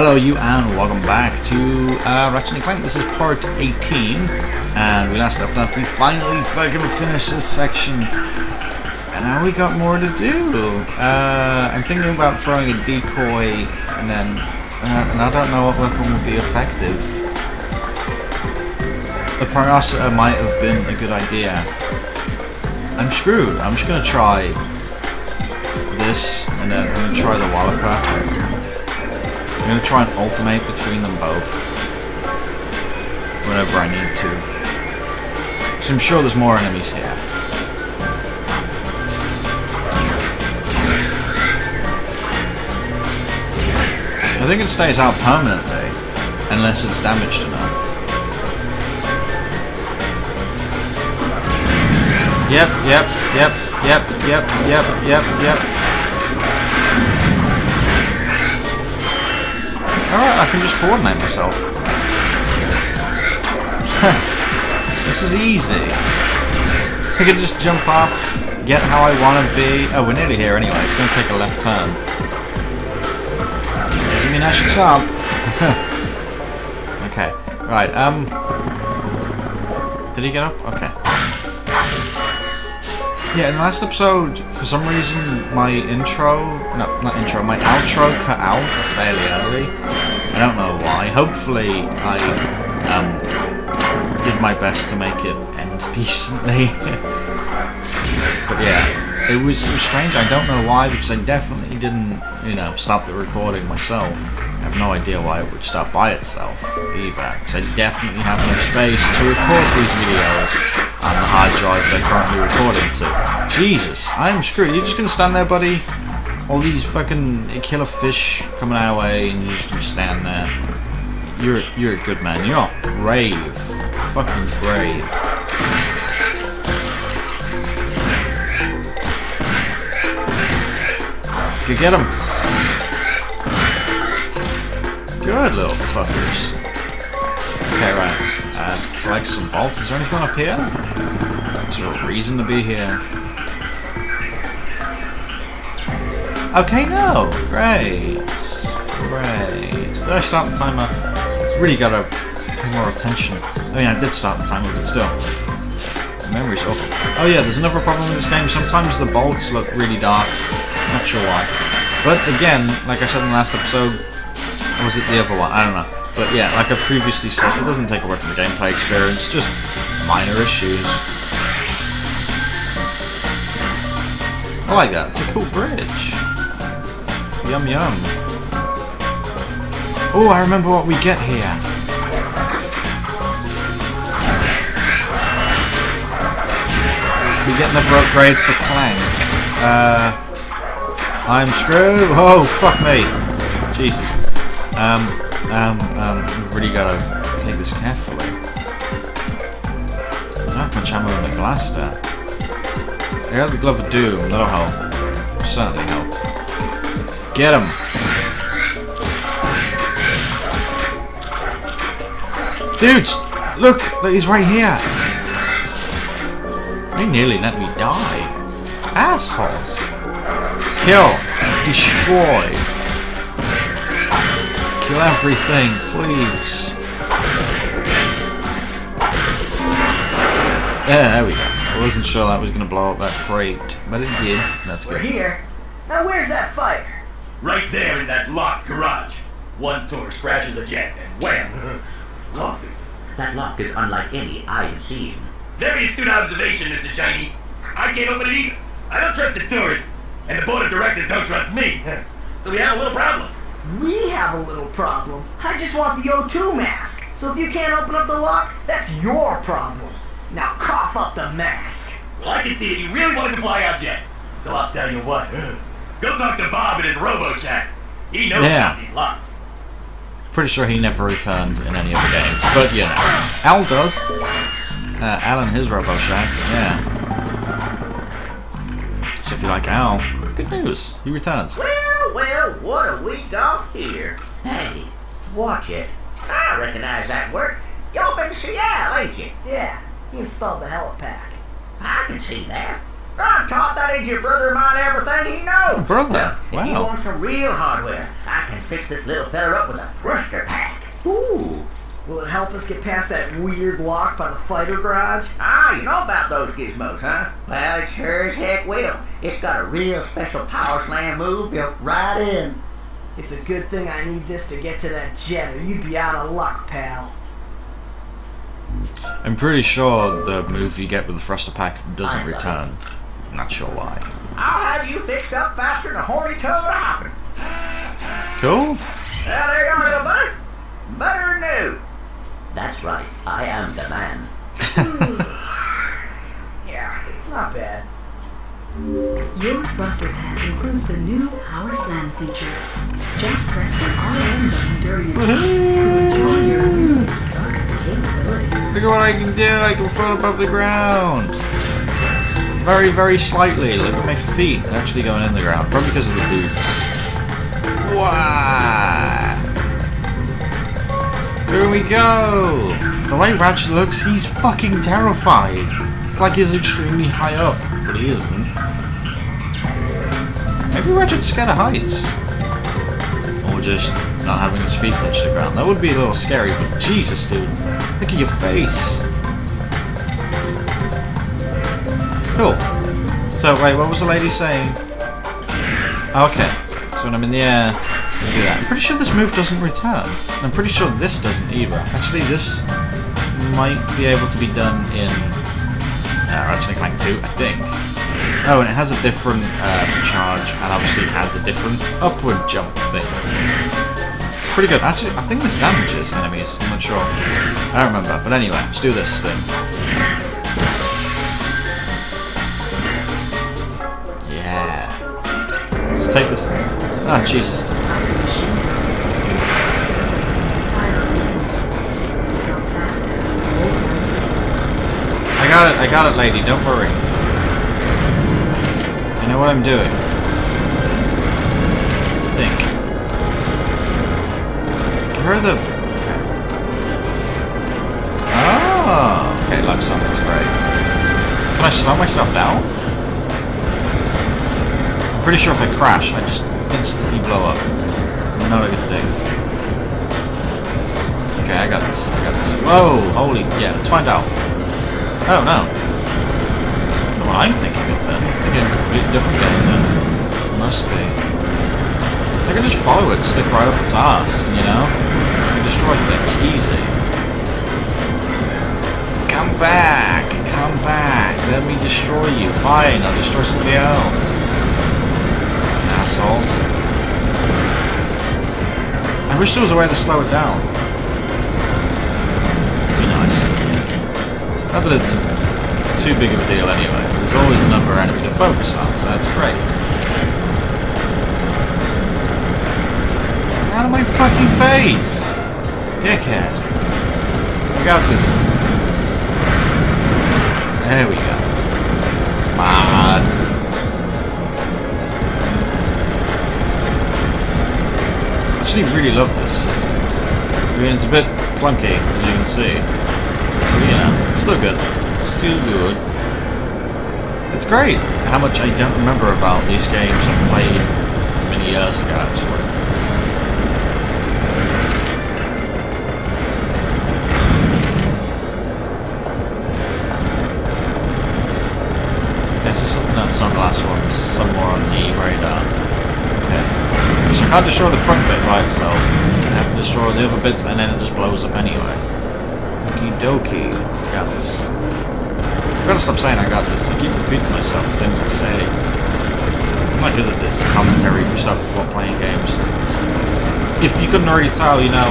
Hello you and welcome back to uh, Ratchet and Clank. This is part 18 and we last left off. We finally fucking finished this section and now we got more to do. Uh, I'm thinking about throwing a decoy and then uh, and I don't know what weapon would be effective. The Pyrocitor might have been a good idea. I'm screwed. I'm just gonna try this and then I'm gonna try the Walloper. I'm going to try and alternate between them both whenever I need to. So I'm sure there's more enemies here. I think it stays out permanently, unless it's damaged enough. Yep, yep, yep, yep, yep, yep, yep, yep. Alright, I can just coordinate myself. this is easy. I can just jump off, get how I want to be. Oh, we're nearly here anyway. It's going to take a left turn. Doesn't mean I should stop. okay. Right, um... Did he get up? Okay. Yeah, in the last episode, for some reason, my intro, no, not intro, my outro cut out fairly early. I don't know why. Hopefully, I um, did my best to make it end decently. but yeah, it was, it was strange. I don't know why, because I definitely didn't, you know, stop the recording myself. I have no idea why it would stop by itself either, because I definitely have enough space to record these videos on the hard drive they're currently recording to. Jesus, I'm screwed. You're just gonna stand there, buddy? All these fucking killer fish coming our way, and you're just stand there. You're you're a good man. You're brave, fucking brave. You get him. Good little fuckers. Okay, right. Uh, let's collect some bolts. Is there anything up here? Is there a reason to be here? Okay, no! Great! Great. Did I start the timer? Really gotta pay more attention. I mean, I did start the timer, but still. The memory's awful. Oh yeah, there's another problem with this game. Sometimes the bolts look really dark. Not sure why. But again, like I said in the last episode, or was it the other one? I don't know. But yeah, like I've previously said, it doesn't take away from the gameplay experience, just minor issues. I like that, it's a cool bridge. Yum yum. Oh, I remember what we get here. We get another upgrade for Clank. Uh, I'm screwed. Oh, fuck me. Jesus. Um, um, um, we've really got to take this carefully. I don't have much ammo in the blaster. I got the Glove of Doom, that'll help. Certainly help. Get him! Dudes! Look! Look, he's right here! They nearly let me die. Assholes! Kill! Destroy! Kill everything, please. Yeah, there we go. I wasn't sure that was going to blow up that crate, but it did. That's good. We're here. Now where's that fire? Right there in that locked garage. One tour scratches a jet, and wham! Lawsuit. That lock is unlike any I have seen. Very astute observation, Mr. Shiny. I can't open it either. I don't trust the tourist, and the board of directors don't trust me. So we have a little problem. We have a little problem. I just want the O2 mask. So if you can't open up the lock, that's your problem. Now cough up the mask. Well, I can see that you really wanted to fly out yet. So I'll tell you what. Go talk to Bob at his Robo Shack. He knows Yeah. about these locks. Pretty sure he never returns in any of the games, but you know. Al does. Uh, Al and his RoboShack, yeah. So if you like Al, good news, he returns. Well, well, what have we got here? Hey, watch it. I recognize that work. You've been to Seattle, ain't you? Yeah, he installed the heli-pack. I can see that. I taught that agent brother of mine everything he knows. Brother, If you wow. want some real hardware, I can fix this little fella up with a thruster pack. Ooh. Will it help us get past that weird lock by the fighter garage? Ah, you know about those gizmos, huh? Well, it sure as heck will. It's got a real special power slam move built right in. It's a good thing I need this to get to that jet, or you'd be out of luck, pal. I'm pretty sure the move you get with the thruster pack doesn't I know. return. I'm not sure why. I'll have you fixed up faster than a horny toad hopping. Cool. Well, there you are, little buddy. Better new. That's right. I am the man. Yeah, not bad. Your thruster pack includes the new Power Slam feature. Just press the RM button during a jump to enjoy your new stroke capabilities. Look at what I can do. I can float above the ground. Very, very slightly. Look at my feet. They're actually going in the ground. Probably because of the boots. Wow. Here we go. The way Ratchet looks, he's fucking terrified. It's like he's extremely high up, but he isn't. Maybe Ratchet's scared of heights. Or just not having his feet touch the ground. That would be a little scary, but Jesus, dude. Look at your face. Cool. So, wait, what was the lady saying? Okay. So when I'm in the air, I do that. I'm pretty sure this move doesn't return. I'm pretty sure this doesn't either. Actually, this might be able to be done in uh, Ratchet Clank 2, I think. Oh, and it has a different uh, charge, and obviously it has a different upward jump thing. Pretty good. Actually, I think this damages enemies. I'm not sure. I don't remember. But anyway, let's do this thing. Take this. Ah, Jesus. I got it. I got it, lady. Don't worry. I know what I'm doing. I think. Where the... Okay. Oh! Okay, locks on. That's great. Can I slow myself down? I'm pretty sure if I crash, I just instantly blow up. Not a good thing. Okay, I got this. I got this. Whoa! Holy... Yeah, let's find out. Oh no. Not what I'm thinking of then. Thinking a completely different game then. Must be. I can just follow it, stick right up its ass, you know? I can destroy things easy. Come back! Come back! Let me destroy you. Fine, I'll destroy somebody else. Assholes. I wish there was a way to slow it down. Be nice. Not that it's too big of a deal anyway. There's always another enemy to focus on, so that's great. Out of my fucking face! Dickhead. I got this. There we go. On. Actually really love this. I mean, it's a bit clunky, as you can see. But yeah, it's still good. Still good. It's great how much I don't remember about these games I played many years ago, actually. This is no, it's not the last one. This is somewhere on the radar. Okay. So I can't destroy the front bit by itself. I have to destroy the other bits, and then it just blows up anyway. Okie dokie. Got this. I've gotta stop saying I got this. I keep repeating myself things I say. I'm not good at this commentary for stuff while playing games. If you couldn't already tell, you know,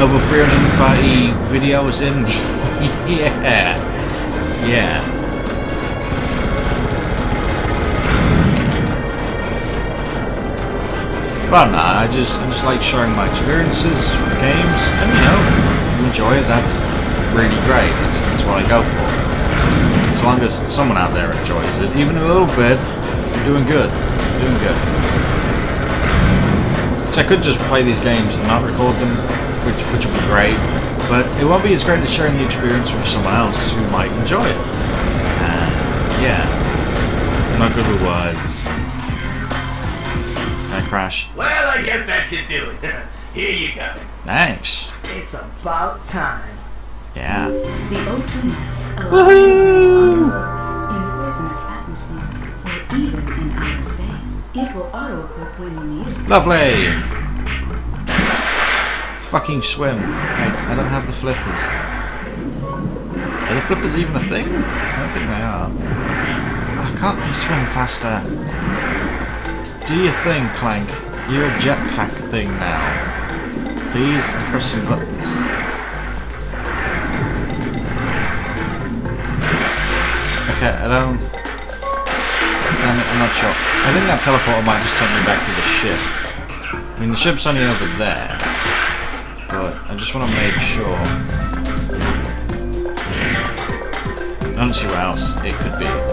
over 330 videos in. yeah. Yeah. Well, nah, I just I just like sharing my experiences with games, and you know, you enjoy it, that's really great. That's, that's what I go for. As long as someone out there enjoys it, even a little bit, you're doing good. You're doing good. So I could just play these games and not record them, which which would be great, but it won't be as great as sharing the experience with someone else who might enjoy it. And yeah. Not good with words. Can I crash? Well, I guess that should do it. Here you go. Thanks. It's about time. Yeah. The O2 mask allows you to breathe underwater, in poisonous atmospheres, or even in outer space. It will auto-equip when you need it. Lovely! Let's fucking swim. Wait, I don't have the flippers. Are the flippers even a thing? I don't think they are. Oh, can't they swim faster? Do your thing, Clank. You're a jetpack thing now. Please, I'm pressing buttons. Okay, I don't... Damn it, I'm not sure. I think that teleporter might just take me back to the ship. I mean, the ship's only over there. But I just want to make sure. I don't see where else it could be.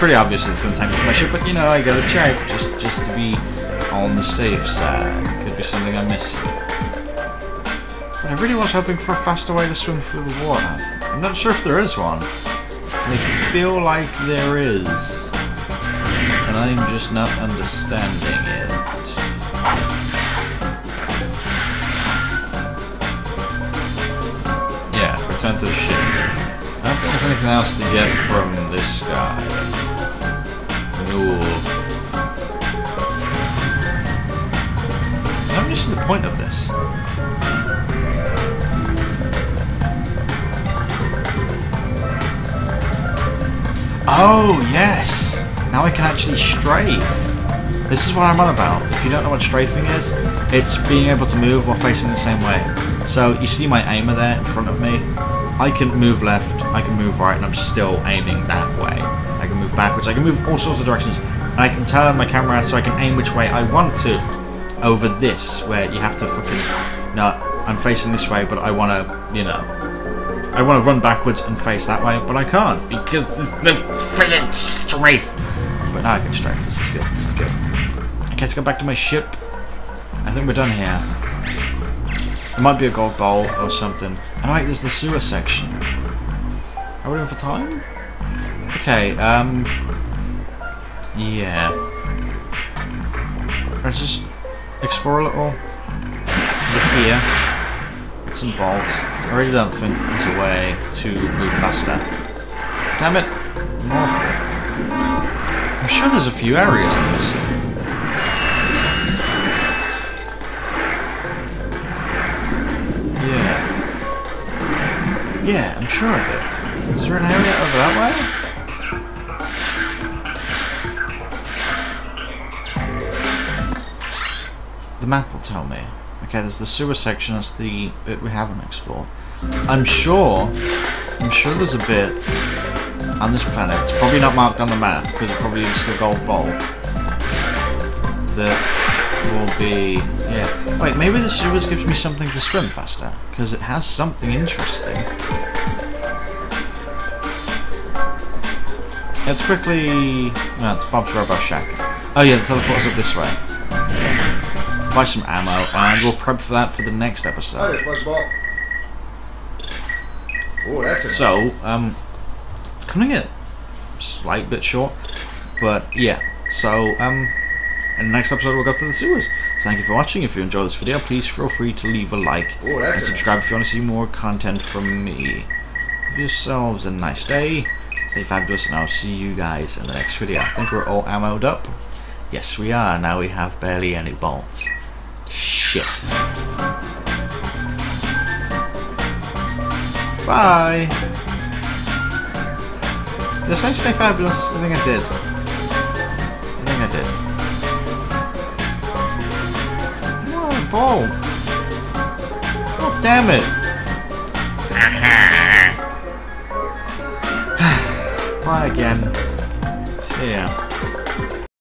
Pretty obvious it's going to take me to my ship, but you know, I gotta check just just to be on the safe side. Could be something I'm missing. But I really was hoping for a faster way to swim through the water. I'm not sure if there is one. I feel like there is. And I'm just not understanding it. Yeah, return to the ship. I don't think there's anything else to get from this guy. No. I'm missing the point of this. Oh, yes! Now I can actually strafe. This is what I'm on about. If you don't know what strafing is, it's being able to move while facing the same way. So you see my aimer there in front of me? I can move left, I can move right, and I'm still aiming that way. Move backwards, I can move all sorts of directions, and I can turn my camera so I can aim which way I want to over this, where you have to fucking... No, I'm facing this way, but I want to, you know, I want to run backwards and face that way, but I can't because no friggin' strafe. But now I can strafe. This is good. This is good. Okay, let's go back to my ship. I think we're done here. It might be a gold bolt or something. And right, there's the sewer section. Are we doing for time? Okay. Um. Yeah. Let's just explore a little. Look here. Get some bolts. I really don't think there's a way to move faster. Damn it! North. I'm sure there's a few areas in this. Yeah. Yeah, I'm sure of it. Is there an area over that way? Map will tell me. Okay, there's the sewer section, that's the bit we haven't explored. I'm sure, I'm sure there's a bit on this planet, it's probably not marked on the map, because it probably is the gold bolt, that will be, yeah. Wait, maybe the sewers gives me something to swim faster, because it has something interesting. Let's quickly, no, it's Bob's Robot Shack. Oh yeah, the teleport's up this way. Buy some ammo, and we'll prep for that for the next episode. Fuzzball. Oh, that's So, um, it's coming a slight bit short, but yeah. So, um, in the next episode we'll go to the sewers. So thank you for watching. If you enjoyed this video, please feel free to leave a like Oh, that's and subscribe if you want to see more content from me. Have yourselves a nice day. Stay fabulous, and I'll see you guys in the next video. I think we're all ammoed up. Yes, we are. Now we have barely any bolts. Shit. Bye. Did I say fabulous? I think I did. I think I did. On, bolts. Oh, damn it. Bye again. See ya.